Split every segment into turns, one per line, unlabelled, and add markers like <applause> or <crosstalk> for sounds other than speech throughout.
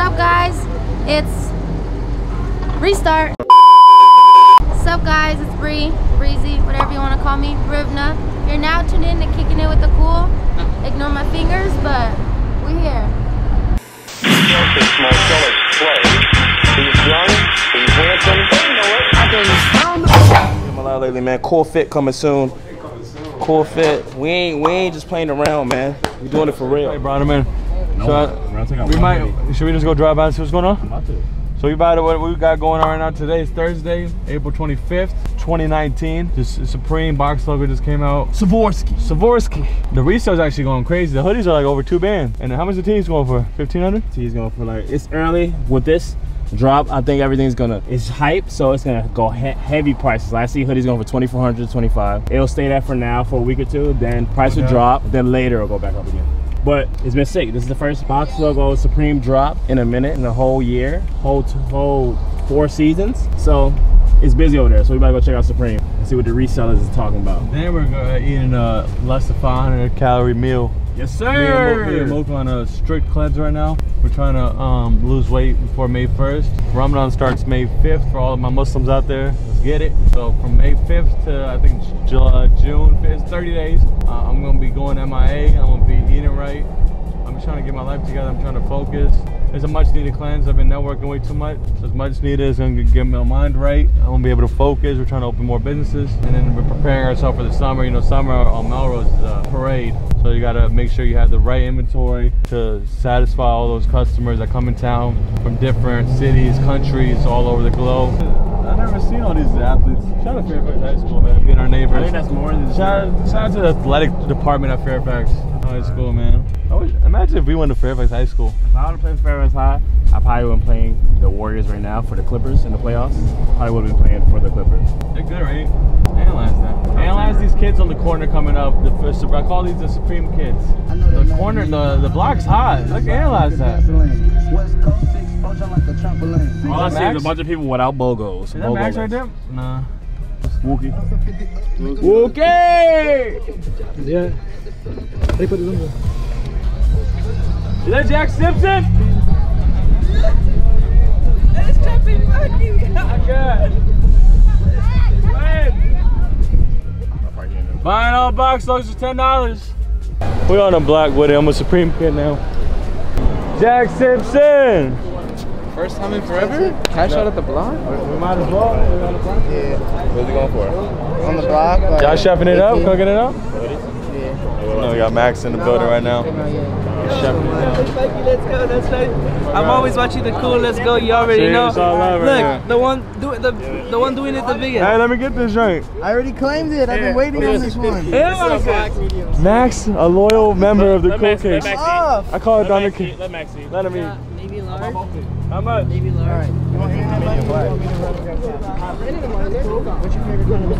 up, guys? It's restart. What's up, guys? It's Bree, Breezy, whatever you want to call me, Rivna. You're now tuned in to Kicking It with the Cool. Ignore my fingers, but we're here.
It's Marcellus Clay. He's young, he's handsome.
Him a lot lately, man. Cool fit coming soon. Cool fit. We ain't we ain't just playing around, man. We doing it for real.
Hey,
real.
Brotherman.
No,
So,
we're gonna take out
we might.
maybe.
Should we just go drive by and see what's going on?
I'm about to.
So we about to what we got going on right now. Today is Thursday, April 25th, 2019. This Supreme box logo just came out.
Swarovski.
Swarovski. The resale's actually going crazy. The hoodies are like over two bands. And how much the tees going for? 1500
He's going for like it's early with this drop. I think everything's gonna it's hype, so it's gonna go he- heavy prices. I see hoodies going for 2400 25. It'll stay there for now for a week or two. Then price will drop. Then later it'll go back up again. But it's been sick. This is the first box logo Supreme drop in a minute in the whole year, whole whole four seasons. So it's busy over there. So we better go check out Supreme and see what the resellers is talking about.
Then we're uh, eating a less than 500 calorie meal.
Yes,
Me and, Mo- me and
sir.
Mocha on a strict cleanse right now. We're trying to um, lose weight before May 1st. Ramadan starts May 5th for all of my Muslims out there. Let's get it. So from May 5th to I think July, June 5th, 30 days. Uh, I'm gonna be going MIA. I'm gonna be eating right. I'm just trying to get my life together. I'm trying to focus. It's a much needed cleanse. I've been networking way too much. So it's much needed. It's gonna get my mind right. I'm gonna be able to focus. We're trying to open more businesses. And then we're preparing ourselves for the summer. You know, summer on Melrose is a parade. So you gotta make sure you have the right inventory to satisfy all those customers that come in town from different cities, countries, all over the globe. I've never seen all these athletes. Shout out to Fairfax High School, man, being our neighbors.
I think that's more than
Shout shout out to the athletic department at Fairfax High School, man. I wish, imagine if we went to Fairfax High School.
If I would have played Fairfax High, I probably would have been playing the Warriors right now for the Clippers in the playoffs. Probably would have been playing for the Clippers.
They're good, right? Analyze that. Analyze these kids on the corner coming up. The first, I call these the Supreme kids. The corner, the the block's hot. Look, analyze that.
All I see is a bunch of people without bogos.
Is that Max right there? Nah.
Wookie. Wookie!
Yeah. They put it in there. Is that Jack Simpson?
It's jumping fucking.
God. Buying all box logos for ten dollars. We're on a block with it. I'm a Supreme kid now. Jack Simpson.
First time in forever? Cash out at the block?
We might as well. We're on the block.
Where's he going for? On the block? Like,
Y'all chefing it up, cooking it up?
Yeah.
No, we got Max in the building right now. Chefing it up.
Let's go. That's right. I'm always watching the cool. Let's go. You already know.
it's all love right
Look, the one do the the one doing it the biggest.
Hey, let me get this drink.
I already claimed it. I've been waiting on this one. <laughs>
Yeah,
Max, a loyal member of the Cool
Max-
Case.
let Max
I call it Donna
Let Max
King.
see. Let Max see.
Let him eat.
Maybe large.
How much?
Maybe large.
You want any medium black? What's your favorite kind of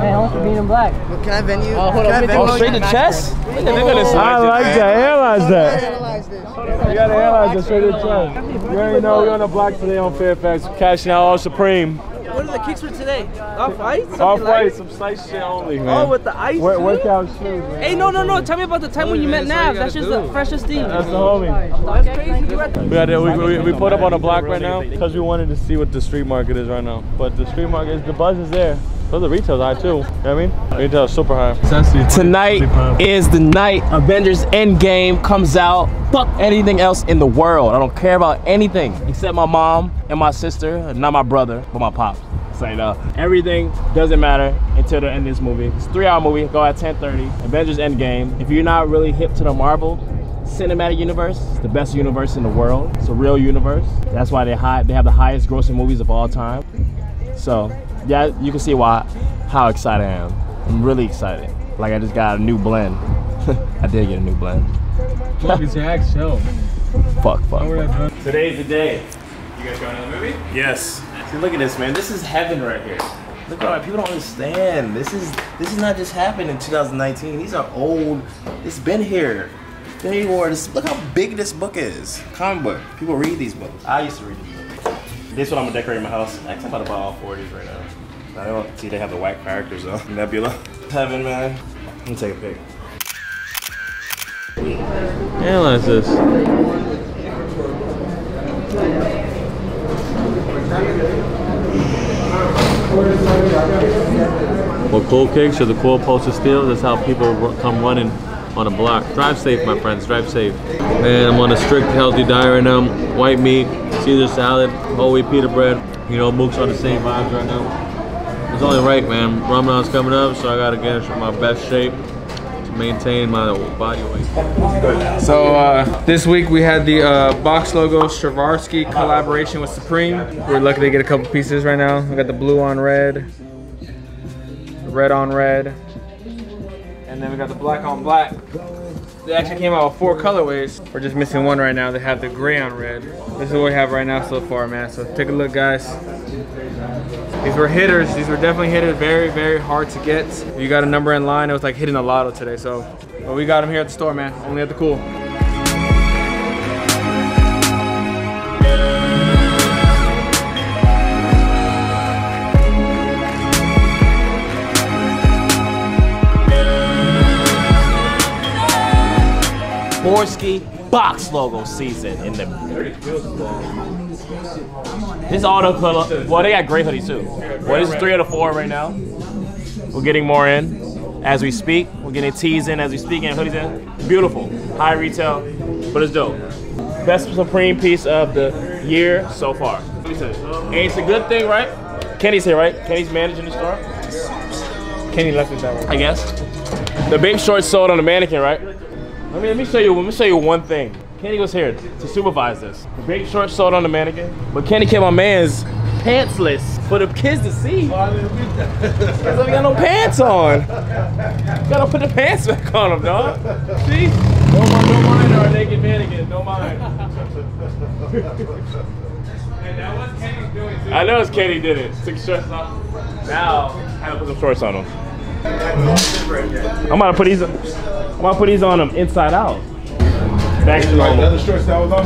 Hey, how much for medium black?
Can I venue?
Oh, hold
can
on,
I venue
take- straight to
the
chest?
I like that. Analyze that.
Analyze this.
You gotta analyze this straight in chest. You already know we're on the block today on Fairfax. Cashing out all Supreme.
What are the kicks for today? Off ice? Something
Off white, some slice shit only, oh, man.
Oh, with the ice.
Work, workout shoes, man.
Hey, no, no, no. Tell me about the time when you met Nav. That's just the freshest thing.
That's the homie.
That's crazy.
We it. We, we, we put up on a block right now because we wanted to see what the street market is right now. But the street market, is the buzz is there. So the retail's high too. You know what I mean? Retail's super high.
Tonight is the night Avengers Endgame comes out. Fuck anything else in the world. I don't care about anything except my mom and my sister. Not my brother, but my pops. So you know, everything doesn't matter until the end of this movie. It's a three-hour movie. Go at 10:30. Avengers Endgame. If you're not really hip to the Marvel cinematic universe, it's the best universe in the world. It's a real universe. That's why they high, they have the highest grossing movies of all time. So yeah, you can see why how excited I am. I'm really excited. Like I just got a new blend. <laughs> I did get a new blend.
Fuck, it's your ex show.
Fuck, fuck.
Today's the day.
You guys going to the movie? Yes. See, look at this, man. This is heaven right here. Look at people don't understand. This is this is not just happened in 2019. These are old. It's been here. Infinity War. This, look how big this book is. Comic book. People read these books. I used to read these books. This is what I'm gonna decorate my house. Actually, I'm about to buy all 40s right now. I don't see they have the white characters though. Nebula. Heaven, man. Let me take a pic.
Analyze this. Well, cool kicks are the cool post of steel. That's how people come running on a block. Drive safe, my friends, drive safe. Man, I'm on a strict healthy diet right now. White meat, Caesar salad, whole wheat pita bread. You know, Mook's on the same vibes right now. It's only right, man. Ramadan's coming up, so I gotta get into my best shape to maintain my body weight.
So uh, this week we had the uh, box logo Swarovski collaboration with Supreme. We're lucky to get a couple pieces right now. We got the blue on red, red on red, and then we got the black on black. They actually came out with four colorways. We're just missing one right now. They have the gray on red. This is what we have right now so far, man. So take a look, guys. These were hitters. These were definitely hitters. Very, very hard to get. You got a number in line, it was like hitting a lotto today. So, but we got them here at the store, man. Only at the cool.
Borsky box logo season in the. This auto color. Well, they got gray hoodies too. Well, this is three out of four right now. We're getting more in as we speak. We're getting tees in as we speak and hoodies in. Beautiful, high retail, but it's dope. Best Supreme piece of the year so far. Let me say, and it's a good thing, right? Kenny's here, right? Kenny's managing the store.
Kenny left it that way.
I guess. The big shorts sold on the mannequin, right? Let me let me show you let me show you one thing. Kenny was here to supervise this. The big shorts sold on the mannequin, but Kenny kept my man's pantsless for the kids to see. Cause <laughs> we got no pants on. Gotta put the pants back on him, dog. See? Don't mind, don't mind our naked mannequin. Don't mind. I know it's Kenny did it. Took shorts off. Now I gotta put some shorts on him. I'm about to put these. I'm gonna put these on them inside out. Back to normal.
other shorts that was on?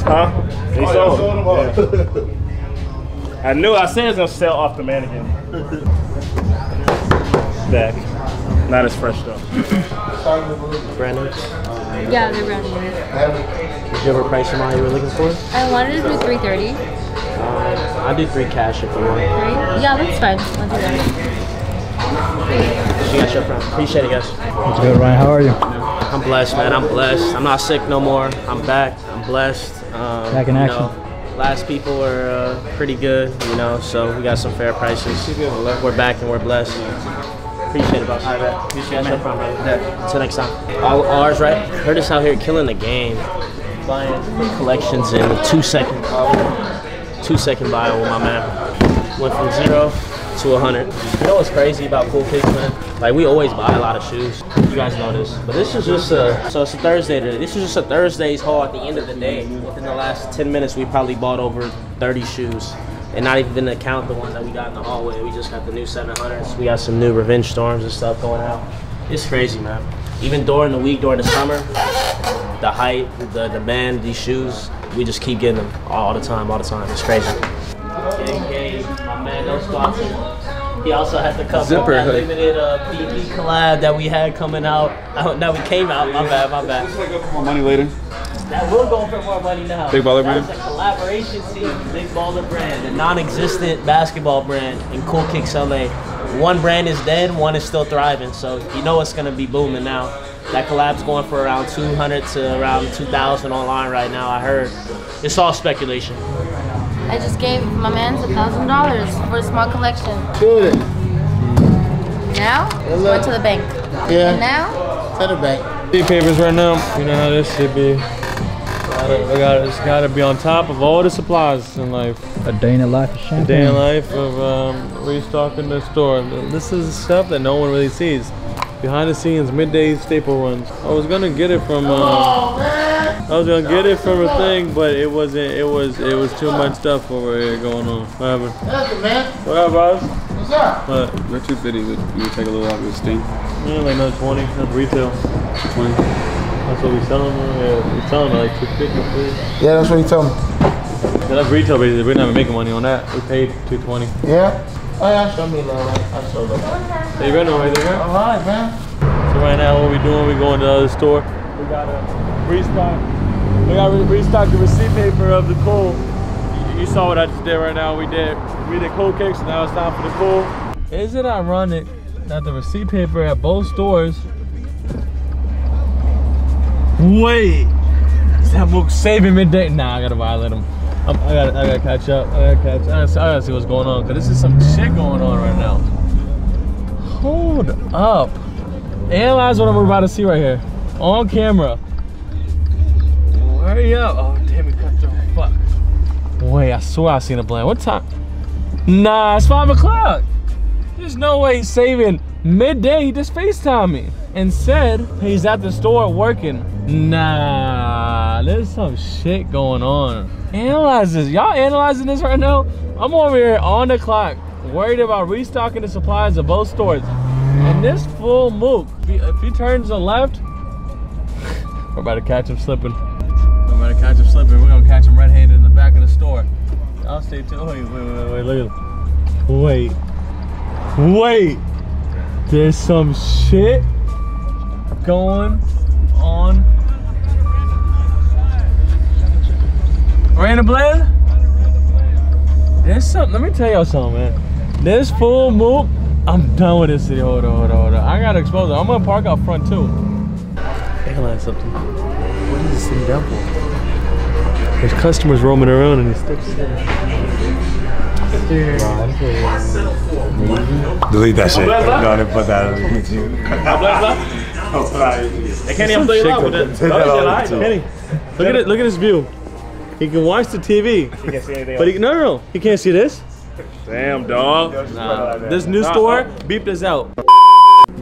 Huh? They
Oh,
sold
y'all sold
them.
them <laughs>
Yeah. I knew. I said it was gonna sell off the mannequin. Back. Not as fresh though.
Brandon,
Yeah, they're brand new.
did you ever price them out you were looking for?
I wanted to do 330.
Uh, I'll do three cash if you want.
Right? Yeah, that's fine. I'll do that.
You got your. Appreciate it, guys.
What's good, Ryan? How are you?
I'm blessed, man. I'm blessed. I'm not sick no more. I'm back. I'm blessed. Um,
Back in
you
action.
know, last people were uh, pretty good, you know, so we got some fair prices. We're back and we're blessed. Appreciate it, boss. All right, man. Appreciate it, brother. Until next time. All ours, right? Curtis out here killing the game. Buying collections in two seconds. Two second bio with my man. Went from zero to a hundred. You know what's crazy about Cool Kicks, man? Like we always buy a lot of shoes. You guys know this, but this is just a so it's a Thursday. Today. This is just a Thursday's haul. At the end of the day, within the last ten minutes, we probably bought over thirty shoes, and not even to count the ones that we got in the hallway. We just got the new 700s. We got some new Revenge Storms and stuff going out. It's crazy, man. Even during the week, during the summer, the hype, the demand, these shoes, we just keep getting them all the time, all the time. It's crazy. KK, my man, no sponsor. He also has the cover
Zipper
of that
hood.
limited uh, PP collab that we had coming out. Uh, <laughs> that we came out. My bad, my bad.
We go for More money later.
That will go for more money now.
Big Baller
That's
Brand?
a collaboration team, Big Baller Brand, a non-existent basketball brand in Cool Kicks LA. One brand is dead, one is still thriving. So you know it's gonna be booming now. That collab's going for around 200 to around 2,000 online right now. I heard. It's all speculation.
I just gave my man's a thousand dollars for a small collection.
Good.
Now, went to the bank.
Yeah.
And now,
To the bank.
City papers right now. You know how this should be. Gotta, we gotta, it's gotta be on top of all the supplies in life.
A day in the life of champagne.
day in life of um, restocking the store. This is stuff that no one really sees. Behind the scenes, midday staple runs. I was gonna get it from. Uh, I was gonna get it from a thing, but it wasn't. It was. It was too much stuff over here going on. What happened? Nothing, man. What up, boss?
What's up?
What?
They're 250, but you take a little out of the sting.
Yeah, like another twenty. That's retail.
220.
That's what we selling them. Yeah, we selling them like two fifty.
Yeah, that's what he told me.
Yeah, that's retail basically. We're not even making money on that. We paid two twenty.
Yeah? Oh, yeah, show me a little. I'll show them.
There you go, no right there.
All right, man.
So right now, what we doing? We going to the other store. We got a restock. We got to restock the receipt paper of the cool. You, you saw what I just did right now. We did we did Cool Kicks. Now it's time for the cool. Is it ironic that the receipt paper at both stores. Wait, is that Mook saving midday? Nah, I gotta violate him. I'm, I gotta, I gotta catch up. I gotta catch. I gotta, see- I gotta see what's going on. Cause this is some shit going on right now. Hold up. Analyze what I'm about to see right here, on camera. Hurry up! Oh damn, it cut through. Fuck. Wait, I swear I seen a blend. What time? Nah, it's five o'clock. There's no way he's saving midday. He just FaceTimed me and said he's at the store working. Nah, there's some shit going on. Analyze this. Y'all analyzing this right now? I'm over here on the clock, worried about restocking the supplies of both stores. And this full mook, if he, turns the left, we're about to catch him slipping. We're about to catch him slipping. We're gonna catch him red-handed in the back of the store. I'll stay tuned. Wait, wait, wait, wait, look at Wait. Wait. There's some shit going on. Random blend? There's something, let me tell y'all something, man. This full mook, I'm done with this city. Hold on, hold on, hold on. I gotta expose it. I'm gonna park out front too. Analyze something. What is this thing down for? There's customers roaming around and he's still
Delete that shit. No, I didn't put that on <laughs> YouTube.
They can't even play it out with it.
That off YouTube.
Kenny, look at it. Look at this view. He can watch the TV,
You can't see anything
but he no, no, no. He can't see this.
Damn, dog.
Nah, this new store, beep this out.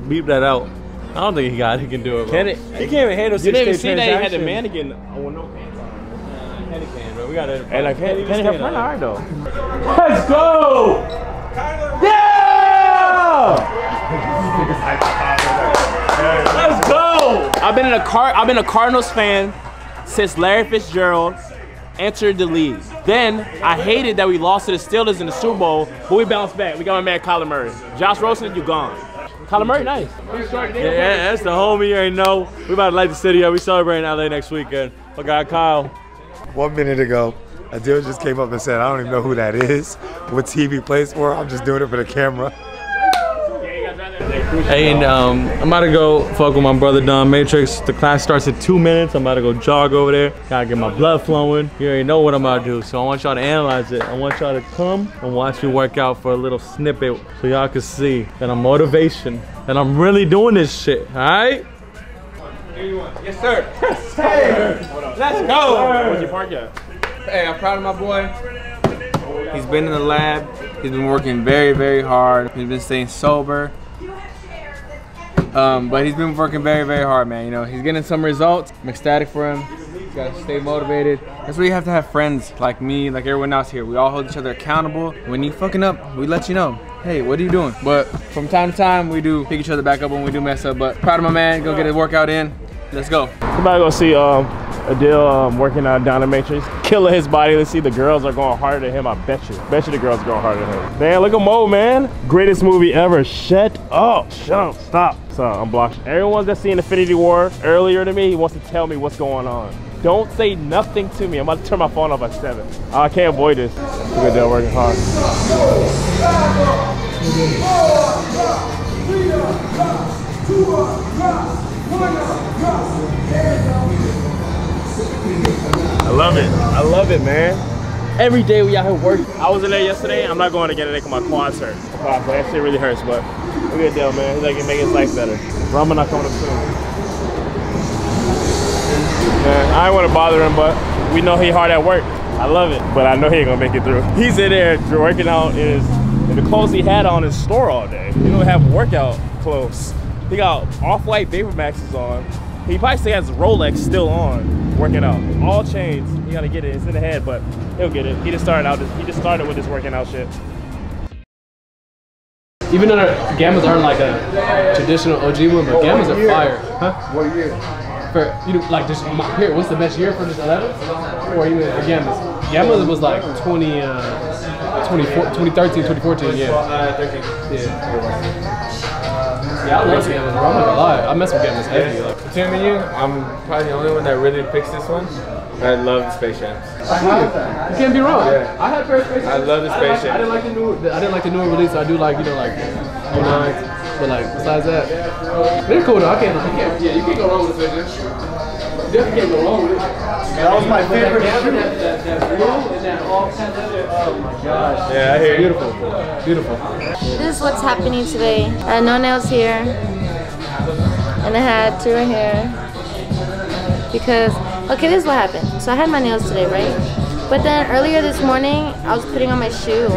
Beep that out. I don't think he got. He can do it. Bro.
Can it-
He can't even handle
You didn't even see that he had the
transactions.
mannequin on no pants on.
Kenny can, bro. We got it.
Hey, like, Kenny, Kenny have fun hard though.
Let's go! Yeah! Let's go!
I've been in a car. I've been a Cardinals fan since Larry Fitzgerald entered the league. Then I hated that we lost to the Steelers in the Super Bowl, but we bounced back. We got my man Kyler Murray. Josh Rosen, you gone. Kyler Murray, nice.
Yeah, yeah, that's the homie you ain't know. We about to light the city up. We celebrating LA next weekend. My guy Kyle.
One minute ago, a dude just came up and said, I don't even know who that is, what TV plays for. I'm just doing it for the camera.
Hey, and um, I'm about to go fuck with my brother Don Matrix. The class starts in two minutes. I'm about to go jog over there. Gotta get my blood flowing. You already know what I'm about to do. So I want y'all to analyze it. I want y'all to come and watch me work out for a little snippet so y'all can see that I'm motivation. And I'm really doing this shit, all right?
Yes, sir. <laughs> Hey, Let's go.
Where'd you park at?
Hey, I'm proud of my boy. He's been in the lab. He's been working very, very hard. He's been staying sober. Um, but he's been working very, very hard, man. You know, he's getting some results. I'm ecstatic for him. You gotta stay motivated. That's why you have to have friends like me, like everyone else here. We all hold each other accountable. When you fucking up, we let you know. Hey, what are you doing? But from time to time, we do pick each other back up when we do mess up. But proud of my man. Go get his workout in. Let's go.
Somebody go see um Adele um, working out down the matrix, killing his body. Let's see the girls are going harder than him. I bet you. Bet you the girls are going harder than him. Man, look at Mo, man. Greatest movie ever. Shut up. Shut up. Stop. So I'm blocked. Everyone that's seen Infinity War earlier than me, he wants to tell me what's going on. Don't say nothing to me. I'm about to turn my phone off at seven. I can't avoid this. Look at Adele working hard. I love it. I love it, man. Every day we out here working. I was in there yesterday. I'm not going again today because my quads hurt. My quads, that shit really hurts, but look at Dale, man. He's like, it make his life better. Ramen not coming up soon. Man, I ain't want to bother him, but we know he hard at work. I love it, but I know he ain't gonna make it through. He's in there working out in, his, in the clothes he had on his store all day. He don't have workout clothes. He got off-white Vapor Maxes on. He probably still has Rolex still on, working out. All chains. He gotta get it. It's in the head, but he'll get it. He just started out. He just started with this working out shit.
Even though the gammas aren't like a traditional OG one, but gammas are fire. Huh?
What year?
For you know, like just my- here, what's the best year for this 11? Or even the gammas? Gammas was like 20, uh, 24 2013, 2014. Yeah. Yeah. Yeah, I love Gamma's. I'm not gonna lie. I mess with gammas heavy. Like,
Between me and you, I'm probably the only one that really picks this one. I love the Space Jams.
you can't be wrong.
Yeah.
I had pair of
I love the
I, didn't like, I didn't like the new. I didn't like the newer release. I do like you know like Unite. But like besides that, they're cool though. I can't, I can't yeah, you can't go wrong with this picture. You definitely can't go wrong with it.
That was my favorite
That,
shoe.
that, that, that blue and that all kind of oh my gosh.
Yeah, I hear you.
Beautiful, beautiful.
This is what's happening today. I had no nails here, and I had two right here. Because, okay, this is what happened. So I had my nails today, right? But then earlier this morning, I was putting on my shoe.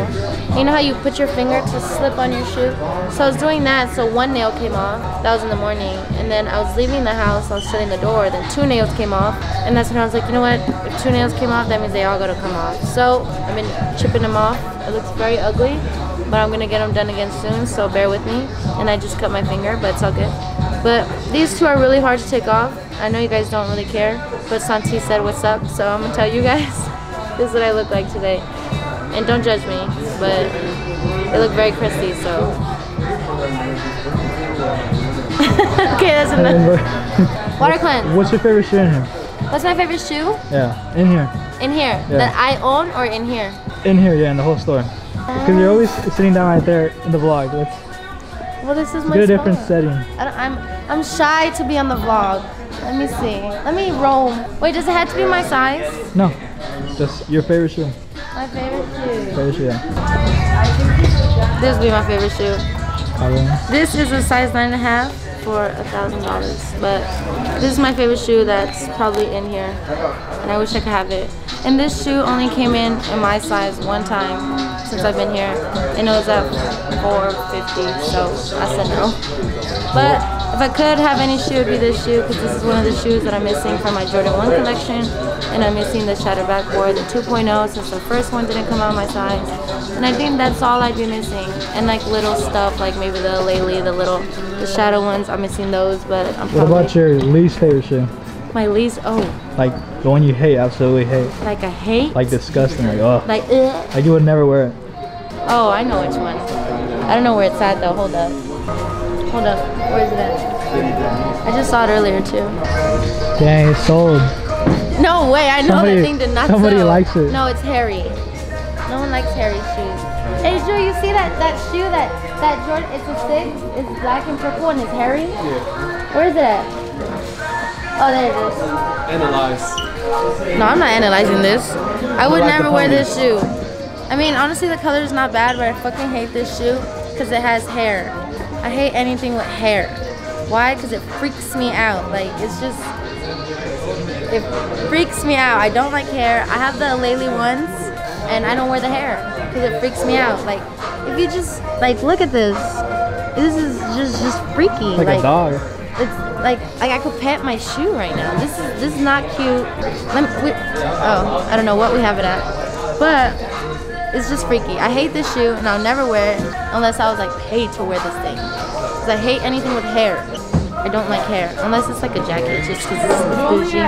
You know how you put your finger to slip on your shoe? So I was doing that, so one nail came off. That was in the morning. And then I was leaving the house, I was shutting the door, then two nails came off. And that's when I was like, you know what? If two nails came off, that means they all gotta come off. So I've been chipping them off. It looks very ugly, but I'm gonna get them done again soon, so bear with me. And I just cut my finger, but it's all good. But these two are really hard to take off. I know you guys don't really care, but Santi said what's up, so I'm gonna tell you guys. <laughs> this is what I look like today. And don't judge me, but they look very crispy, so. <laughs> okay, that's enough. <laughs> Water cleanse.
What's your favorite shoe in here?
What's my favorite shoe?
Yeah, in here.
In here.
Yeah.
That I own or in here?
In here, yeah, in the whole store. Because you're always ah. sitting down right there in the vlog. Let's
Well, this is my
get a different setting.
I don't, I'm I'm shy to be on the vlog. Let me see. Let me roam. Wait, does it have to be my size?
No, just your favorite shoe.
My favorite shoe.
Favorite shoe.
This would be my favorite shoe. This is a size nine and a half for a thousand dollars. But this is my favorite shoe that's probably in here. And I wish I could have it. And this shoe only came in in my size one time since I've been here. And it was at 450 so I said no. But if I could have any shoe, it would be this shoe because this is one of the shoes that I'm missing from my Jordan 1 collection. And I'm missing the Shadow Backboard, the 2.0 since the first one didn't come out my size. And I think that's all I'd be missing. And like little stuff like maybe the Laylee, the little, the Shadow ones, I'm missing those, but I'm
What about your least favorite shoe?
my least, oh,
Like the one you hate, absolutely hate.
like I hate,
Like disgusting, like oh.
like, ugh.
Like you would never wear it.
Oh, I know which one. I don't know where it's at though. Hold up. Hold up. Where is it at? I just saw it earlier too.
Dang, it's sold.
No way. I know
Somebody-
that thing did not
somebody
sell.
likes it.
No, it's Harry. No one likes Harry's shoes. Hey Joe, you see that that shoe that that Jordan? It's a six. It's black and purple and it's Harry.
Yeah.
Where is it at? Oh, there it is.
Analyze.
No, I'm not analyzing this. I would
like
never wear this shoe. I mean, honestly, the color is not bad, but I fucking hate this shoe because it has hair. I hate anything with hair. Why? Because it freaks me out. Like, it's just, it freaks me out. I don't like hair. I have the Laylee ones, and I don't wear the hair because it freaks me out. Like, if you just, like, look at this. This is just, just freaky.
Like, a dog.
It's like like I could pet my shoe right now. This is this is not cute. Let me, we, oh, I don't know what we have it at, but it's just freaky. I hate this shoe, and I'll never wear it unless I was like paid to wear this thing. Cause I hate anything with hair. I don't like hair unless it's like a jacket, just cause it's, it's Gucci.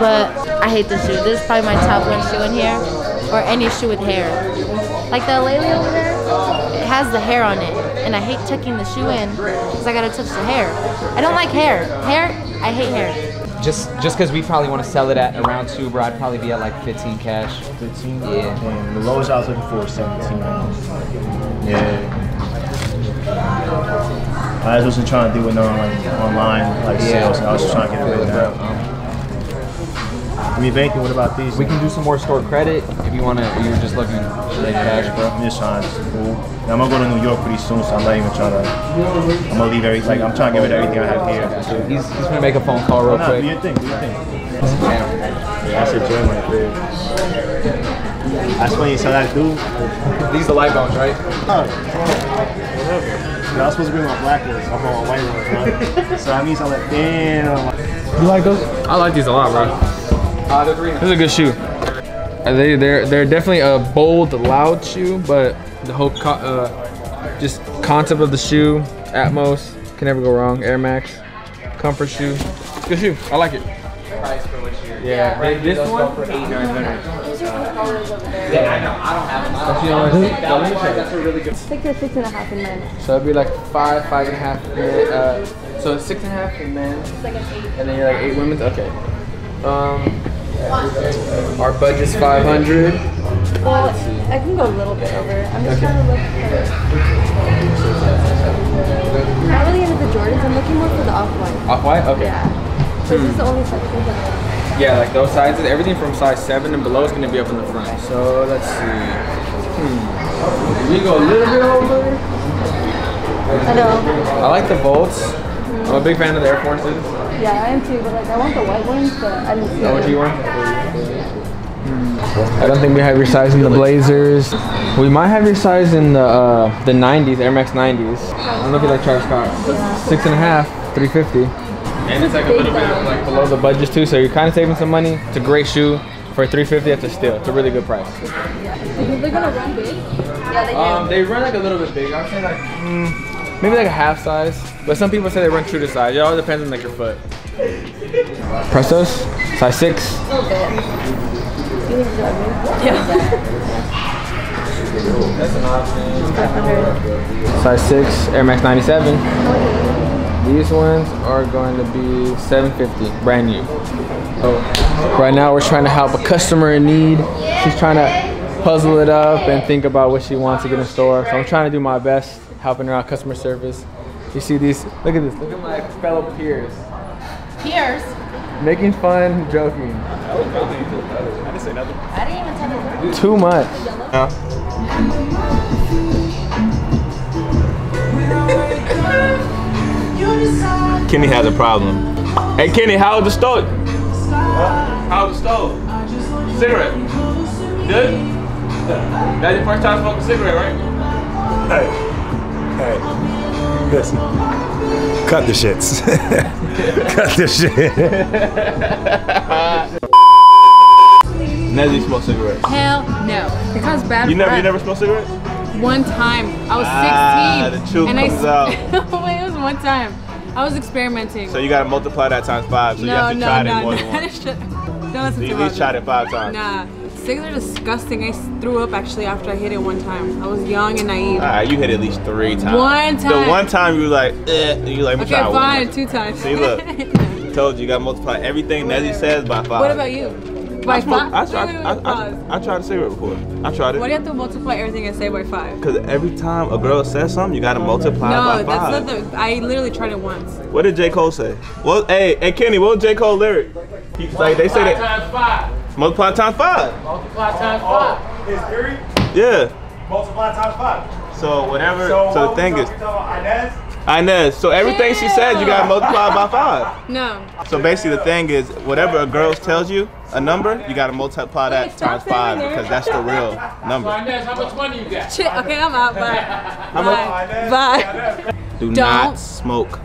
But I hate this shoe. This is probably my top one shoe in here, or any shoe with hair. Like the Laylee over there, it has the hair on it, and I hate tucking the shoe in because I gotta touch the hair. I don't like hair. Hair, I hate hair.
Just just because we probably want to sell it at around two, bro, I'd probably be at like 15 cash.
15?
Yeah.
Damn, the lowest I was looking for was 17 right. Yeah. I was also trying to do it on like online like
Yeah.
sales. I was just trying to get it written
Bro.
down. I mean, banking. What about these?
We can do some more store credit if you want to. You're just looking for cash, bro.
I'm just trying. It's cool. I'm gonna go to New York pretty soon, so I'm not even trying to. I'm gonna leave every like I'm trying to get rid of everything I have here.
He's, he's gonna make a phone call real
Nah,
quick.
do your thing. Do your thing.
Damn.
Yeah, I should join my crib. That's when you saw that dude.
These are light bones, right?
I was supposed to bring my black ones. I'm on my white ones, huh? so that means I'm like, damn.
You like those?
I like these a lot, bro.
Uh.
This is a good shoe. Uh, They they're they're definitely a bold, loud shoe, but the whole co- uh, just concept of the shoe, Atmos, can never go wrong. Air Max, comfort shoe. Good shoe. I like it.
Price for what you're.
Yeah.
Like this one for eight nine hundred. Yeah, I know. I don't have them.
That's the only thing.
That one, that's a really good.
Six or six and a half in men.
So it'd be like five, five and a half. men, Uh, so it's six and a half in men, Like an eight. and then you're like eight women's. Okay. Um, our budget's five hundred.
Well, I can go a little bit over. I'm just trying to look for not really into the Jordans. I'm looking more for the off-white.
Off-white? Okay.
Yeah. So this is the only size that
Yeah, like those sizes, everything from size 7 and below is going to be up in the front. So let's see. Hmm. We go a little bit over.
I know.
I like the Bolts. I'm a big fan of the Air Forces.
Yeah, I am too. But like, I want the white ones, but I didn't see.
Is that what
them.
you want? I don't think we have your size in the Blazers. We might have your size in the uh, the 90s, Air Max 90s. I'm looking like Travis Scott. Six and a half, 350. And it's like a little bit of like below the budget too, so you're kind of saving some money. It's a great shoe for 350. It's a steal. It's a really good price.
They're gonna run big. Yeah, they do.
Um, they run like a little bit big. I'd say like mm, maybe like a half size, but some people say they run true to size. It all depends on like your foot. Prestos, size six.
a little bit. You need to judge me. Yeah.
That's an option. Size 6, Air Max 97. These ones are going to be 750, brand new. So right now we're trying to help a customer in need. She's trying to puzzle it up and think about what she wants to get in store. So I'm trying to do my best helping her out customer service. You see these, look at this, look at my fellow peers.
Peers.
Making fun, joking.
I didn't say nothing.
I didn't even tell you.
Too much.
Kenny has a problem. Hey Kenny, how was the stove? How was the stove? Cigarette. Good? That's your first time smoking a cigarette, right?
Hey, hey, listen. Cut the shits. <laughs> Cut the shit.
Nezzy smoked cigarettes.
Hell no. It causes bad
You never, you never smoked cigarettes?
One time. I was 16.
Ah, the truth
and
comes
I,
out. <laughs>
It one time. I was experimenting.
So you gotta multiply that times five. So you
no,
have to
no,
try it
no,
more
no.
than once. <laughs>
Don't listen
So
to
you at least tried it five times.
Nah. Cigs are disgusting. I threw up actually after I hit it one time. I was young and naive.
Alright, you hit it at least three times.
One time.
The one time you were like, eh, and you like,
Okay,
try it one
fine. Two times.
See, look. <laughs> Told you, you gotta multiply everything Nezzy says by five.
What about you? By
I,
five?
I, tried,
Wait, wait,
I,
wait,
I,
pause.
I tried a cigarette before. I tried it.
Why do you have to multiply everything I say by five?
Because every time a girl says something, you gotta multiply
No,
by
that's
five.
not the. I literally tried it once.
What did J. Cole say? Well, hey, hey, Kenny, what was J. Cole lyric? He's like, they say that.
times five.
Multiply times five.
Multiply times oh, oh, five.
His theory,
Yeah.
multiply times five.
So whatever.
So,
So,
what
the thing is,
talking about, Inez?
Inez. So everything she says, you gotta multiply by five.
No.
So basically, the thing is, whatever a girl tells you a number, you gotta multiply that times five because that's the real number.
Inez, how much money you got?
Shit. Okay, I'm out. Bye.
How much?
Bye. Bye.
Do
Don't.
not smoke.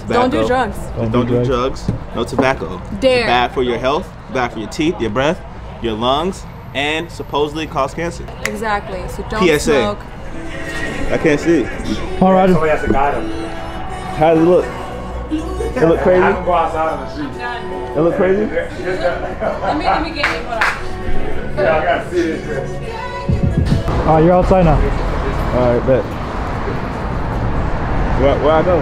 Tobacco.
Don't do drugs.
Don't, do drugs. No tobacco.
Dare.
It's bad for your health, bad for your teeth, your breath, your lungs, and supposedly cause cancer.
Exactly. So don't
PSA.
smoke.
I can't see.
All right.
Somebody has to guide him.
How does it look? It look crazy?
Have him go outside on the street.
It look crazy? <laughs>
Let me let me get it. Hold on.
Yeah, I gotta see this.
Oh, you're outside now.
Alright, bet. Where, where I go?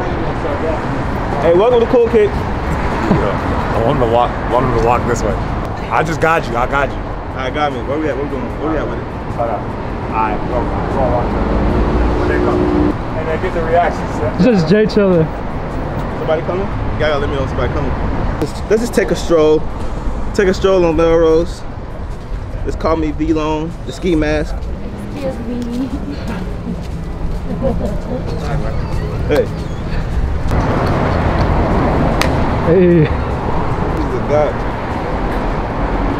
Hey, welcome to Cool Kick.
I want him to walk. Want him to walk this way. I just got you. I got you.
Alright, got me. Where we at? Where we going? Where we at with it?
Hold on. Alright, go. Go on. When they come. And then get the reactions.
Just Jay chilling.
Somebody coming? You gotta let me know if somebody coming. Let's, let's just take a stroll. Take a stroll on Melrose. Let's call me V-Lone, the ski mask.
Excuse me.
Hey,
Hey.
he's the guy.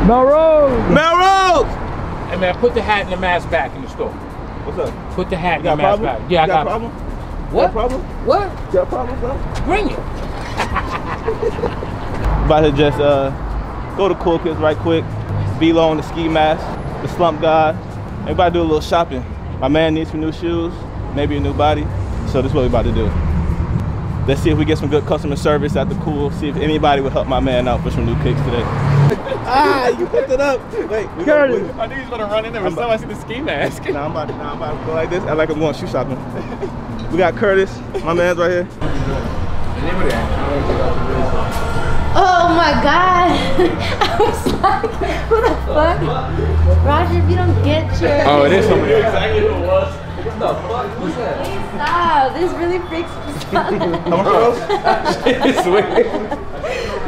Melrose.
Melrose!
Hey man, put the hat and the mask back in the store.
What's up?
Put the hat and the mask
problem?
back. Yeah, I
got,
got
a problem?
What?
Problem?
What?
You got problem, bro?
Bring it. <laughs>
About to just uh, go to Cool Kicks right quick. V-Lone, the ski mask, the slump guy. Everybody do a little shopping. My man needs some new shoes, maybe a new body. So this is what we about to do. Let's see if we get some good customer service at the Cool. See if anybody would help my man out for some new kicks today. Ah, you picked it up. Wait, we got
I knew he was gonna run in there
I'm
but I see the ski mask.
Nah, I'm about, to, nah, I'm about to go like this. I like I'm going shoe shopping. <laughs> we got Curtis, my man's right here.
Oh my god. <laughs> I was like, who the fuck? Roger, if you don't get your.
Oh, it is somebody.
Exactly who it was. <laughs>
What the fuck? Who's that?
Stop. This really freaks me out.
It's weird.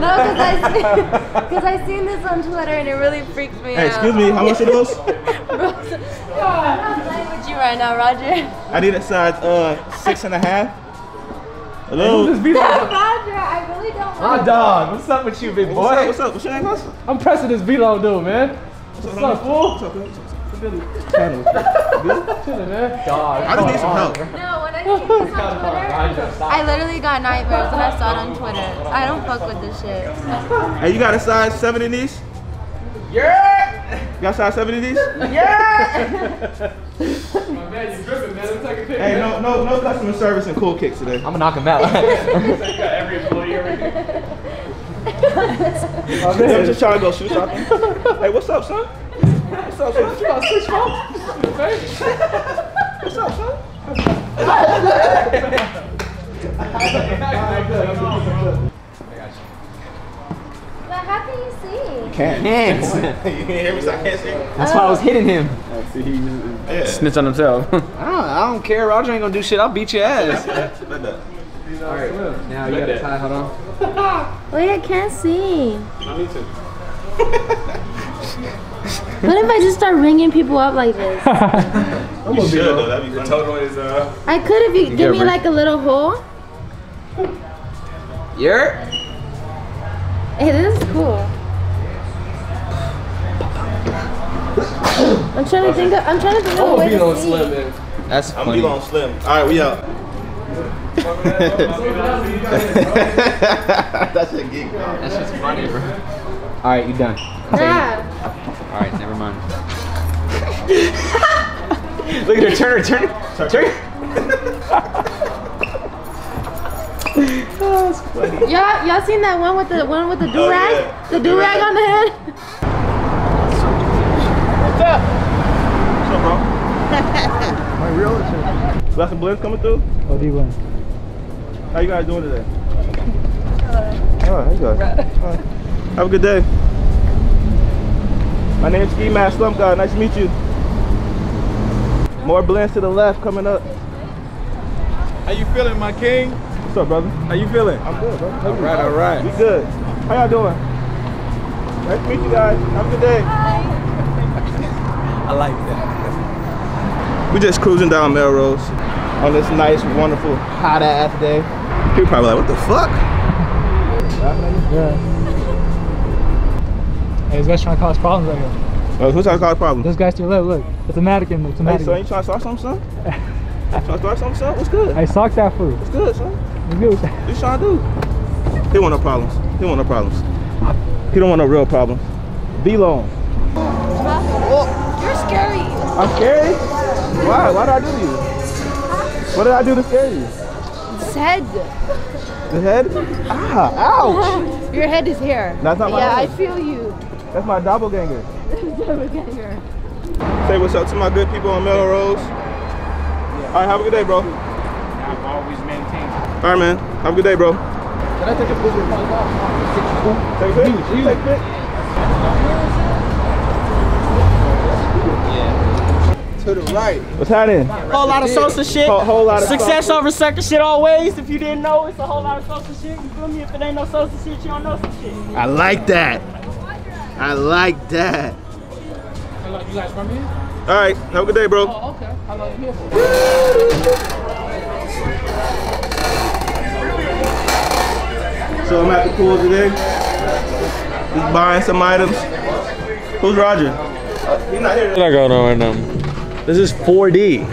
No, because I, cause I seen this on Twitter and it really freaked me out.
Hey,
out.
excuse me, how much are those? <laughs>
Bro, I'm playing with you right now, Roger.
I need a size uh six and a half. Hello. <laughs>
Roger, I really don't
My dog, what's up with you, big boy?
What's up? What's up? What's your name, boss?
I'm pressing this beat on dude, man. What's up, fool? Chilling, man. Dog.
I just need some help.
No, when I see this on Twitter, I literally got nightmares when I saw it on Twitter. I don't fuck with this shit.
Hey, you got a size seven in these?
Yeah.
You got a size seven in these?
Yeah. <laughs> My man, you dripping, man. Let me take a picture.
Hey, no, no, no customer service and cool kicks today. I'm
gonna knock him out. <laughs> <laughs>
every employee over
I'm just trying to go shoe shopping. hey, what's up, son? What's up, son?
You got six folks?
What's up, son?
But how can you see?
Can't.
Can't. <laughs>
you can't hear me, so I can't see.
That's why I was hitting him.
Yeah.
Snitch on himself. <laughs>
I don't, I don't care. Roger ain't gonna do shit. I'll beat your ass.
Bet that.
All right, now you gotta tie. Hold on.
Wait, I can't see.
I need to. <laughs>
What if I just start ringing people up like this? <laughs>
You should though. That'd be funny.
Total is uh.
I could if you give me
Gilbert.
like a little hole.
You're.
Hey, this is cool. I'm trying to think of. I'm trying to think of a
Oh,
way
beat on
to
Slim,
see.
man.
That's
I'm
funny.
D-Long Slim. All right, we out. <laughs> <laughs> That's a geek.
That's just funny, bro. All right, you done.
Yeah.
All right, never mind. <laughs> Look at her. Turn her. Turn her. Turn her.
Y'all, y'all seen that one with the one with the do rag?
yeah.
The do rag on the head.
What's up?
What's up, bro? <laughs> My real shit. Got some blends coming through?
Oh, D one.
How you guys doing today? Oh, there you go. All right. Have a good day. My name's Ski Mask Slump God. Nice to meet you. More blends to the left coming up.
How you feeling, my king?
What's up, brother?
How you feeling?
I'm good, bro.
All right, all right.
We good. How y'all doing? Nice to meet you guys. Have a good day. <laughs>
I like that.
We just cruising down Melrose on this nice, wonderful, hot ass day. People probably like, what the fuck?
Yeah. Hey, this guy's trying to cause problems right here.
Oh, who's trying to cause problems?
This guy's to your left, look. It's a mannequin. It's a
Hey,
mannequin.
son, you trying to start something, son? trying to start something, son? What's good?
I socked that food.
What's good, son?
It's good.
What you trying to do? He want no problems. He want no problems. He don't want no real problems. Be long.
You're scary.
I'm scary? Why? Why did I do to you? What did I do to scare you?
His head.
The head? Ah, ouch!
Your head is here.
That's not my
Yeah,
head.
I feel you.
That's my doppelganger. <laughs>
Doppelganger.
Say what's up to my good people on Melrose. All right, have a good day, bro.
I've always maintained.
All right, man. Have a good day, bro.
Can I take a picture?
Take a pic? You take a pic?
To the right.
What's happening?
Whole lot of Sosa shit.
Whole, whole lot of
Success over sucker shit always. If you didn't know, it's a whole lot of Sosa shit. You feel me? If it ain't no Sosa shit, you don't know some shit.
I like that. I like that.
You guys from here?
All right, have a good day, bro.
Oh, okay. How long you here for?
So I'm at the pool today. Just buying some items. Who's Roger? Uh, he's not here.
What I got on right now? This is 4D.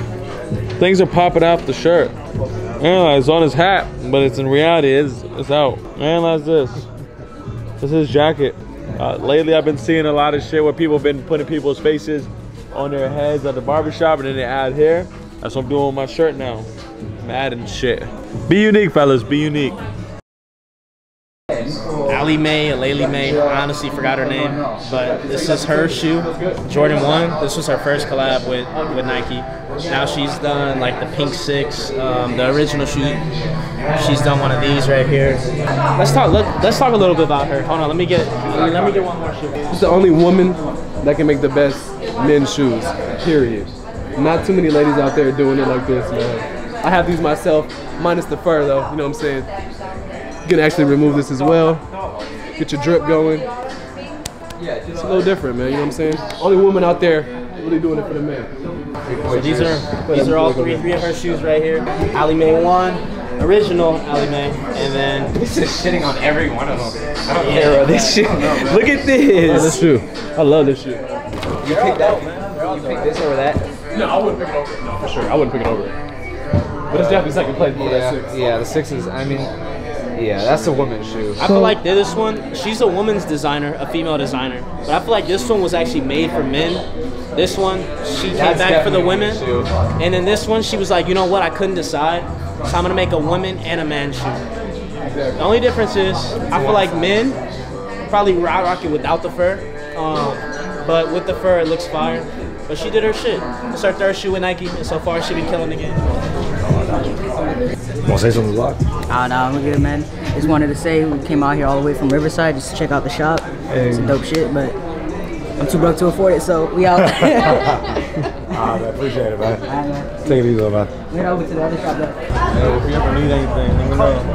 Things are popping off the shirt. And it's on his hat, but it's in reality it's it's out. Analyze this. This is his jacket. Uh, lately, I've been seeing a lot of shit where people have been putting people's faces on their heads at the barbershop, and then they add hair. That's what I'm doing with my shirt now. I'm adding shit. Be unique, fellas. Be unique.
Allie Mae, Laylee Mae, I honestly forgot her name, but this is her shoe, Jordan 1. This was her first collab with, with Nike. Now she's done like the Pink 6, um, the original shoe. She's done one of these right here. Let's talk let, let's talk a little bit about her. Hold on, let me get let me get one more shoe.
She's the only woman that can make the best men's shoes. Period. not too many ladies out there doing it like this, man. I have these myself, minus the fur though. You know what I'm saying? You can actually remove this as well. Get your drip going. It's a little different, man. You know what I'm saying? Only woman out there really doing it for the man.
So these are these are all three three of her shoes right here. Aleali May one, original Aleali May, and then <laughs>
This is shitting on every one of them. I don't
Yeah,
care, bro.
bro.
This shit. Look at
I love this
this.
shoe. I love this shoe.
You picked that. You picked this over that.
No, I wouldn't pick it over. No, for sure. I wouldn't pick it over. But it's definitely second place for that
Yeah,
six.
yeah. The sixes. I mean, yeah, that's a woman's shoe.
I feel like this one, she's a woman's designer, a female designer. But I feel like this one was actually made for men. This one, she came
That's
back for the women. And then this one, she was like, you know what, I couldn't decide. So I'm gonna make a woman and a man shoe. The only difference is, I feel like men probably rock rock it without the fur. Um, but with the fur, it looks fire. But she did her shit. It's her third shoe with Nike, and so far she been killing the game.
Want to say something, Block?
Oh no, I'm good, man. Just wanted to say we came out here all the way from Riverside just to check out the shop. Some dope shit, but I'm too broke to afford it, so we out. <laughs>
Ah, <laughs> man, appreciate it, man. Take it easy, little
We're over to the other shop. Though.
Hey, if you ever need anything, let me know.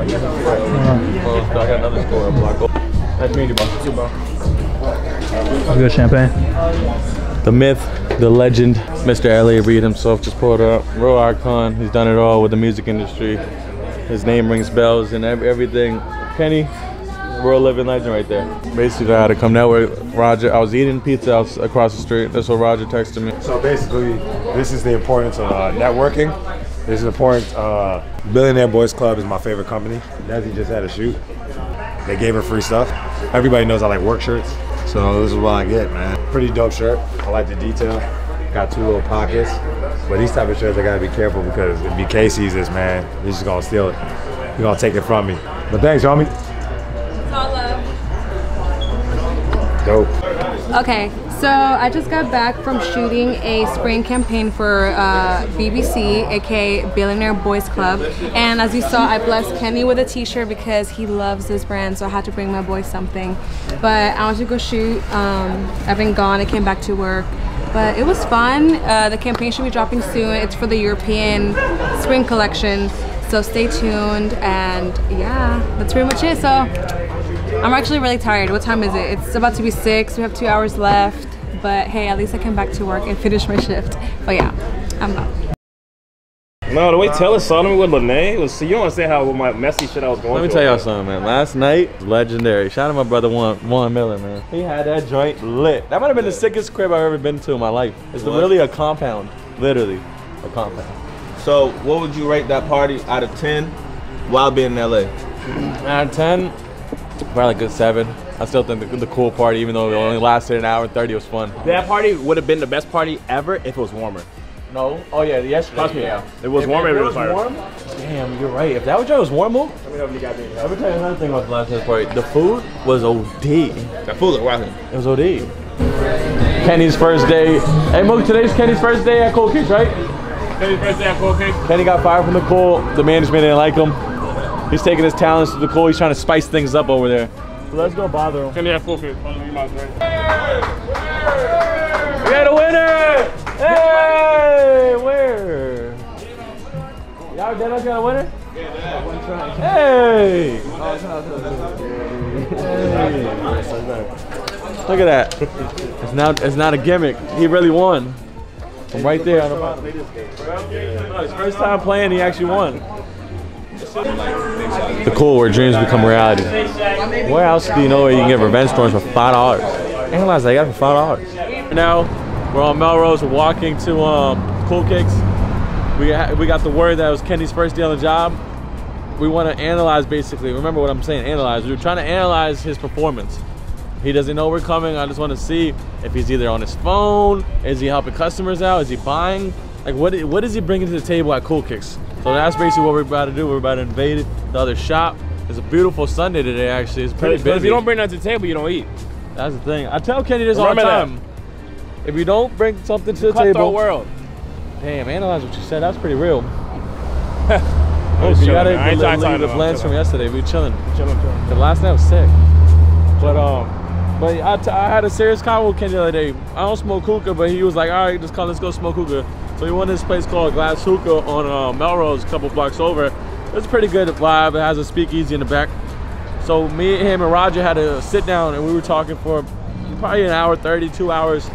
I got another store. Block. Nice meeting you, bro. You, bro.
Good champagne.
The myth, the legend, Mr. Elliot Reed himself just pulled up. Real icon. He's done it all with the music industry. His name rings bells and ev- everything. Kenny, real living legend right there. Basically, I had to come that way. Roger, I was eating pizza across the street. That's what Roger texted me.
So basically, this is the importance of uh, networking. This is important. Uh, Billionaire Boys Club is my favorite company. Desi just had a shoot. They gave her free stuff. Everybody knows I like work shirts. So this is what I get, man. Pretty dope shirt. I like the detail. Got two little pockets. But these type of shirts, I gotta be careful because if BK sees this, man, he's just gonna steal it. He's gonna take it from me. But thanks, homie. Dope.
Okay, so I just got back from shooting a spring campaign for uh, BBC, aka Billionaire Boys Club. And as you saw, I blessed Kenny with a t shirt because he loves this brand, so I had to bring my boy something. But I went to go shoot. Um, I've been gone, I came back to work. But it was fun. Uh, the campaign should be dropping soon. It's for the European spring collection. So stay tuned. And yeah, that's pretty much it. So I'm actually really tired. What time is it? It's about to be six. We have two hours left. But hey, at least I came back to work and finished my shift. But yeah, I'm not.
No, the way Taylor saw me with Lene was, you don't understand how with my messy shit I was going
Let me tell y'all something, man. Last night, legendary. Shout out to my brother Juan, Juan Miller, man. He had that joint lit. That might have been the sickest crib I've ever been to in my life. It's
What?
really a compound, literally a compound.
So, what would you rate that party out of 10 while being in LA?
Out of 10, probably like a 7. I still think the, the cool party, even though it only lasted an hour and 30, was fun.
That party would have been the best party ever if it was warmer.
No? Oh, yeah, yesterday.
Trust me,
yeah.
It was
If-
warm,
if
it
it
was
was
fire.
warm, Damn, you're right. If that was was warm,
Let me know if you got me.
let me tell you another thing about the last night's party. The food was OD.
That food look rocking.
It was OD. Kenny's first day. Hey, Mo, today's Kenny's first day at Cool Kicks, right?
Kenny's first day at Cool Kicks.
Kenny got fired from the Cool. The management didn't like him. He's taking his talents to the Cool. He's trying to spice things up over there. So let's go bother him.
Kenny at Cold Cake. Follow me, my friend.
We got a winner! Hey, where? Y'all did I got a winner? Hey! Look at that. It's not it's not a gimmick. He really won. From right there on the bottom. His first time playing, he actually won. The cool where dreams become reality. Where else do you know where you can get revenge storms for five dollars? Analyze that, I got it for five dollars. Now we're on Melrose. Walking to um, Cool Kicks. We ha- we got the word that it was Kenny's first day on the job. We want to analyze basically. Remember what I'm saying? Analyze. We were trying to analyze his performance. He doesn't know we're coming. I just want to see if he's either on his phone, is he helping customers out, is he buying? Like what? What is he bringing to the table at Cool Kicks? So that's basically what we're about to do. We're about to invade the other shop. It's a beautiful Sunday today. Actually, it's pretty
But if you don't bring that to the table, you don't eat.
That's the thing. I tell Kenny this all the
Remember that.
time. If you don't bring something to the table,
world.
damn, analyze what you said. That's pretty real. <laughs>
I was
you gotta.
I ain't
leave the
him,
from yesterday. We were chilling.
Chilling, chilling.
The last night was sick. But um, But I, t- I had a serious convo with Kenny the other day. I don't smoke hookah, but he was like, all right, just come, let's go smoke hookah. So we went to this place called Glass Hookah on uh, Melrose, a couple blocks over. It's a pretty good vibe. It has a speakeasy in the back. So me, and him, and Roger had to sit down and we were talking for probably an hour, 32 hours.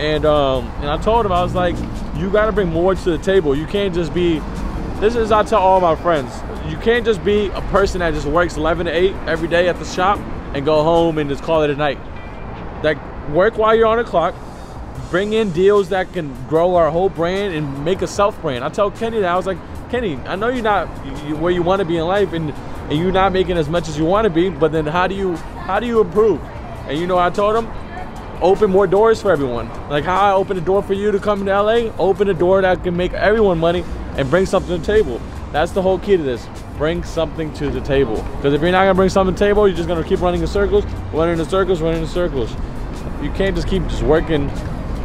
And um, and I told him, I was like, you gotta bring more to the table. You can't just be, this is, I tell all my friends, you can't just be a person that just works 11 to 8 every day at the shop and go home and just call it a night. Like, work while you're on the clock, bring in deals that can grow our whole brand and make a self brand. I tell Kenny that, I was like, Kenny, I know you're not where you want to be in life and, and you're not making as much as you want to be, but then how do you, how do you improve? And you know, I told him, open more doors for everyone. Like how I open the door for you to come to LA, open a door that can make everyone money and bring something to the table. That's the whole key to this. Bring something to the table. Because if you're not gonna bring something to the table, you're just gonna keep running in circles, running in circles, running in circles. You can't just keep just working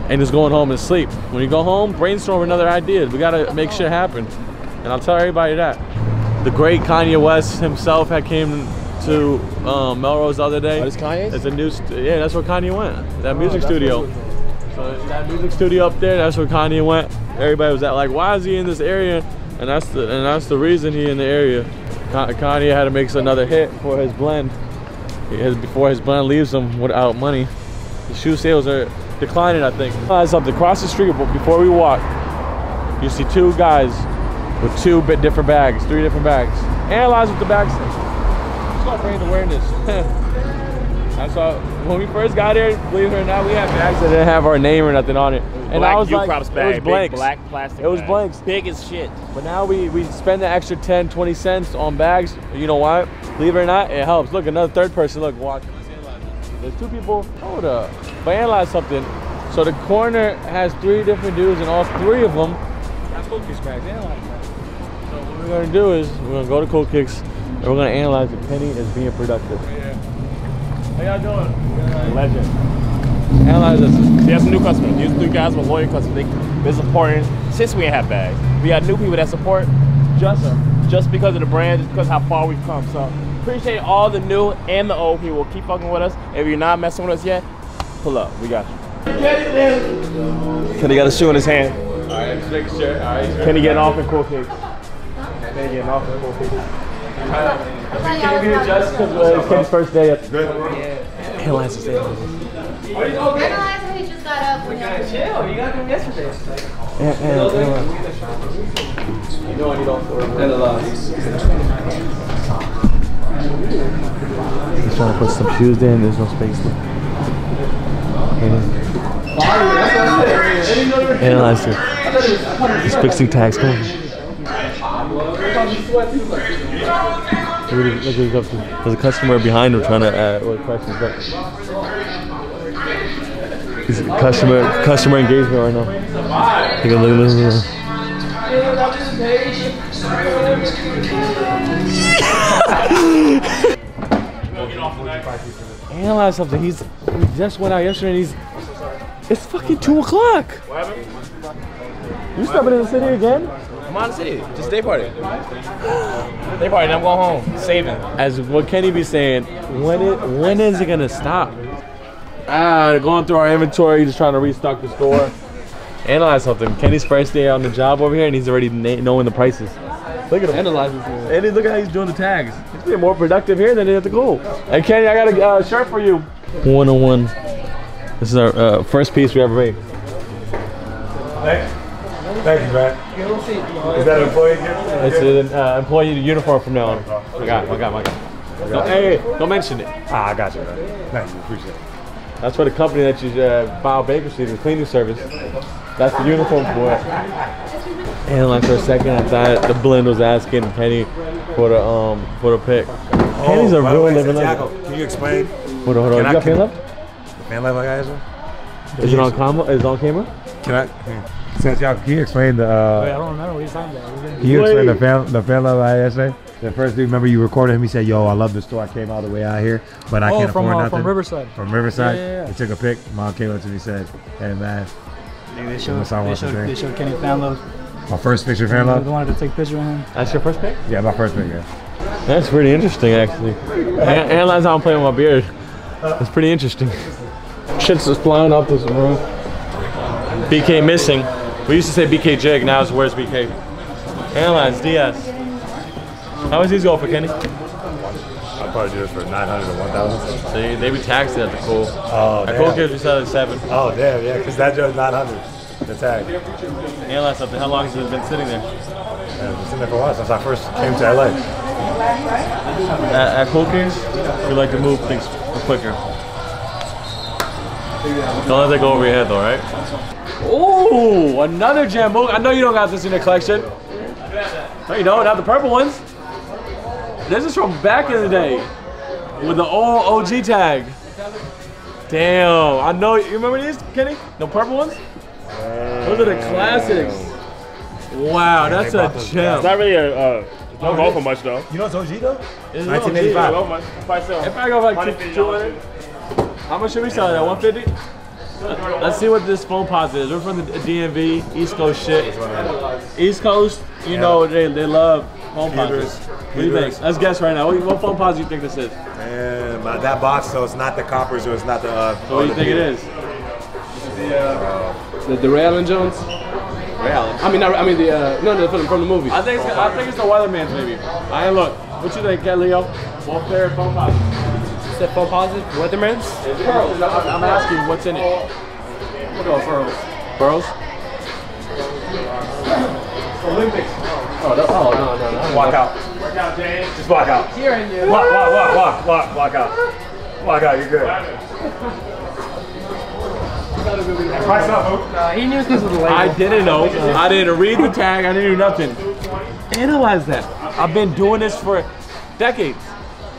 and just going home and sleep. When you go home, brainstorm another ideas. We gotta make shit happen. And I'll tell everybody that. The great Kanye West himself had came to um, Melrose the other day.
Oh, this Kanye?
It's a new, yeah, that's where Kanye went. That music studio. So that music studio up there, that's where Kanye went. Everybody was at like, why is he in this area? And that's the and that's the reason he in the area. Kanye had to make another hit for his blend. His, before his blend leaves him without money. The shoe sales are declining, I think. Uh, something across the street but before we walk, you see two guys with two bit different bags, three different bags. Analyze what the bags say. It's brand awareness. <laughs> That's why when we first got here, believe it or not, we had bags that didn't have our name or nothing on it. And
black
I was like,
Crops
it
bag,
was blanks.
black plastic
It was
bag.
blanks.
Big as shit.
But now we, we spend the extra 10, 20 cents on bags. You know why? Believe it or not, it helps. Look, another third person, look, watch. There's two people. Hold up. But analyze something. So the corner has three different dudes, and all three of them got cookies bags. Analyze that. So what we're gonna do is we're gonna go to Cool Kicks, and we're gonna analyze if Penny is being productive. Oh, how y'all doing?
Legend.
Analyze this.
See, that's a new customer. These three guys were loyal customers. They been supporting since we ain't have bags. We got new people that support just just because of the brand, just because how far we've come. So appreciate all the new and the old people. Keep fucking with us. If you're not messing with us yet, pull up. We got you. Kenny got a shoe in his hand.
Alright, just make sure. Alright.
Kenny getting off in cool kicks. Kenny getting off in cool kicks.
Can you be here just because it's Kenny's first day at the
Analyze this.
Analyze how he just got up when you're
Chill, you got them yesterday.
You know I need all four of He's trying to put some shoes and there's no space. Analyze it. He's fixing tags. Come on. Look at his- look at his up to. There's a customer behind him trying to uh, what questions, but he's customer customer engagement right now. Look at look, look, look, look. <laughs> <laughs> Analyze something. He's he just went out yesterday and he's it's fucking two o'clock.
What happened?
You stepping in the city again?
I'm on the city. Just day party. Day party. Then I'm going home. Saving.
As what Kenny be saying, when it when is it gonna stop? Ah, going through our inventory, just trying to restock the store. Analyze something. Kenny's first day on the job over here, and he's already na- knowing the prices. Look at him.
Analyze
And look at how he's doing the tags. He's being more productive here than at the goal. Hey Kenny, I got a uh, shirt for you. 101. This is our uh, first piece we ever made.
Thank, thank you, man. Is that an employee gift?
It's an uh, employee uniform from now on. I got, it, I got, it, I got. it. Don't, hey, don't mention it.
Ah, I got you, man. Thank you, appreciate it.
That's for the company that you uh, file bankruptcy, the cleaning service. That's the uniform for it. And like for a second, I thought the blend was asking Kenny for the um for the pick. Kenny's a
Oh, by the
real
way,
living
Santiago,
legend.
Can you explain?
Hold on, hold on.
Can
You
I-
got fan
can-
love?
Fan love like I asked
Is it on camera? Is it on camera?
Can I? Can, Santiago, can you explain the?
Wait, I
Uh,
don't remember what he's talking about.
can you explain the fan the fan love I asked yesterday? The first dude, remember you recorded him. He said, "Yo, I love the store. I came all the way out here, but I
Oh,
can't
from,
afford
uh,
nothing."
from Riverside.
From Riverside.
Yeah, yeah, yeah.
He took a pic. Mom came up to me and said, "Hey man,
They
What's
showed,
on
they
what's the
showed, they showed Kenny fan love.
My first picture of fan
They
love."
wanted to take a picture of him.
That's your first pick?
Yeah, my first pick. Yeah.
That's pretty interesting, actually. An- Analyze how I'm playing with my beard. It's pretty interesting. Shit's just flying off this roof. BK missing. We used to say BK Jig, now it's where's BK? Airlines, DS. How much these go for Kenny?
I'll probably do this for 900 to 1,000.
They, they be taxed at the cool.
Oh,
At
damn.
Cool Kicks we sell it at seven.
Oh, damn, yeah, because that joe's 900. The tag.
Airlines something. How long has it been sitting there?
Uh, yeah, it's been there for a while since I first came to LA.
At, at Cool Kicks, we like to move things quicker. Don't let that go over your head though, right? Oh, another gem. Oh, I know you don't got this in your collection. No, you don't. Not the purple ones. This is from back in the day with the old OG tag. Damn, I know. You remember these, Kenny? The purple ones? Those are the classics. Wow, that's a gem.
It's not really a, uh, it's not going for much though.
You know it's OG though?
It's
1985.
Not much. Probably sell
If I go like 200, how much should we sell it at? 150? Let's see what this Foamposite is. We're from the DMV, East Coast shit. East Coast, you know they, they love phone
Peters.
pauses. What do you think?
Peters.
Let's guess right now. What, what Foamposite do you think this is?
And my, that box, so it's not the coppers or it's not the. Uh,
So what do you think it is?
The, the Ray Allen Jones.
Ray Allen.
I mean, not, I mean the uh, no, no, from, from the movie.
I think it's, I think it's the Weatherman's maybe. I ain't look. What you think, Ken Leo? One pair of Foamposites.
Said phone pauses. Weatherman's.
Pearls. I'm, I'm asking what's in it. We'll go pearls. Pearls? Olympics.
Oh, no, oh no, no, no.
Walk out.
Work out, James.
Just walk out.
Hearing you.
Walk, walk, walk, walk, walk, walk out. Walk out, you're good. <laughs>
Uh, he knew this was the label.
I didn't know. I didn't read the tag. I didn't do nothing. Analyze that. I've been doing this for decades.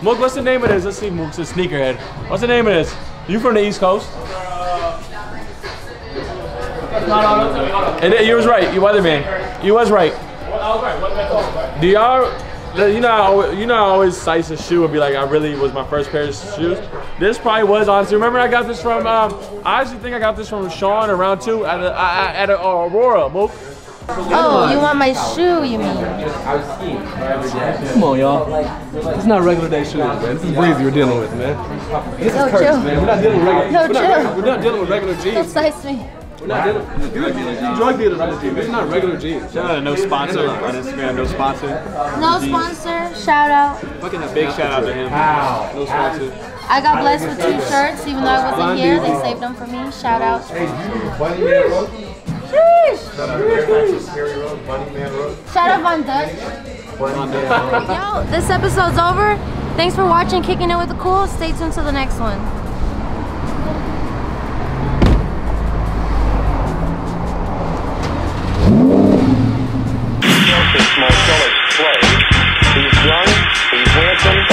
Mook, what's the name of this? Let's see, Mook's a sneakerhead. What's the name of this? You from the East Coast? And you was right. You weatherman. You was right. Y'all? You know, I always, you know, I always size a shoe and be like, I really was my first pair of shoes. This probably was honestly. Remember, I got this from. Um, I actually think I got this from Sean around two at a, at a, Aurora. Mook.
Oh, you want my shoe, you mean?
Come on, y'all. It's not regular day shoes, man. This is breezy we're dealing with, man. This
No,
is Curtis,
chill.
man. We're not dealing with regular.
No,
we're, not,
chill.
we're not dealing with regular
Don't
jeans.
size me.
We're not dealing with drug dealers. Drug dealers on the jeans. It's not regular jeans.
Shout out to no sponsor on Instagram. No sponsor.
No sponsor. Shout out.
Fucking a big shout out to him. No sponsor.
I got blessed with two shirts, even though I wasn't here. They saved them for me. Shout out. Sheesh. Shout out Von Dutch. Yo, this episode's over. Thanks for watching Kicking It with the Cool. Stay tuned to the next one. Marcellus Clay. He's young, he's handsome,